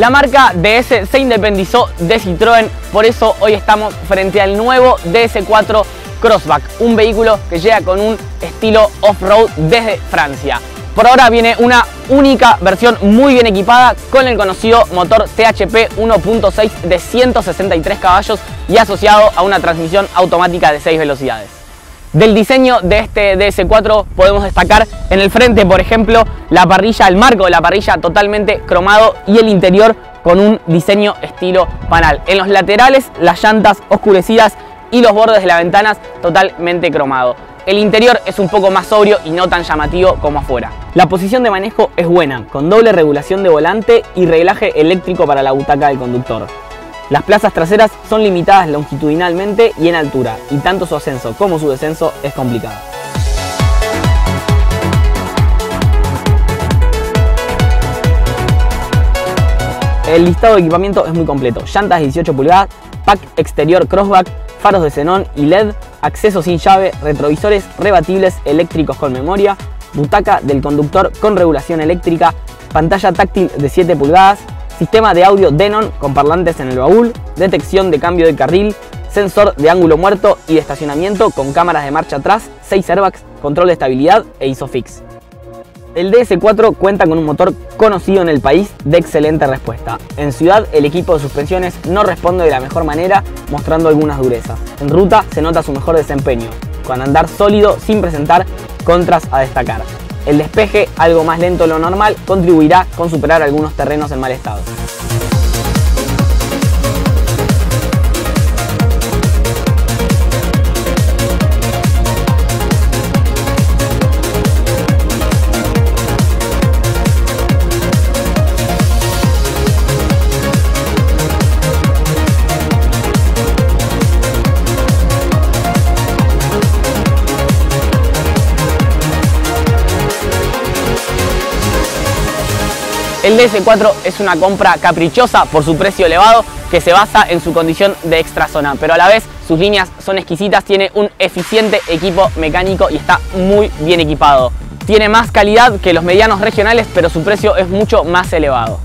La marca DS se independizó de Citroën, por eso hoy estamos frente al nuevo DS4 Crossback, un vehículo que llega con un estilo off-road desde Francia. Por ahora viene una única versión muy bien equipada con el conocido motor THP 1.6 de 163 caballos y asociado a una transmisión automática de 6 velocidades. Del diseño de este DS4 podemos destacar en el frente, por ejemplo, la parrilla, el marco de la parrilla totalmente cromado y el interior con un diseño estilo panal. En los laterales las llantas oscurecidas y los bordes de las ventanas totalmente cromado. El interior es un poco más sobrio y no tan llamativo como afuera. La posición de manejo es buena, con doble regulación de volante y reglaje eléctrico para la butaca del conductor. Las plazas traseras son limitadas longitudinalmente y en altura, y tanto su ascenso como su descenso es complicado. El listado de equipamiento es muy completo. Llantas 18 pulgadas, pack exterior crossback, faros de xenón y LED, acceso sin llave, retrovisores rebatibles eléctricos con memoria, butaca del conductor con regulación eléctrica, pantalla táctil de 7 pulgadas, sistema de audio Denon con parlantes en el baúl, detección de cambio de carril, sensor de ángulo muerto y de estacionamiento con cámaras de marcha atrás, 6 airbags, control de estabilidad e ISOFIX. El DS4 cuenta con un motor conocido en el país de excelente respuesta. En ciudad el equipo de suspensiones no responde de la mejor manera mostrando algunas durezas. En ruta se nota su mejor desempeño, con andar sólido sin presentar contras a destacar. El despeje, algo más lento de lo normal, contribuirá con superar algunos terrenos en mal estado. El DS4 es una compra caprichosa por su precio elevado que se basa en su condición de extra zona, pero a la vez sus líneas son exquisitas, tiene un eficiente equipo mecánico y está muy bien equipado. Tiene más calidad que los medianos regionales, pero su precio es mucho más elevado.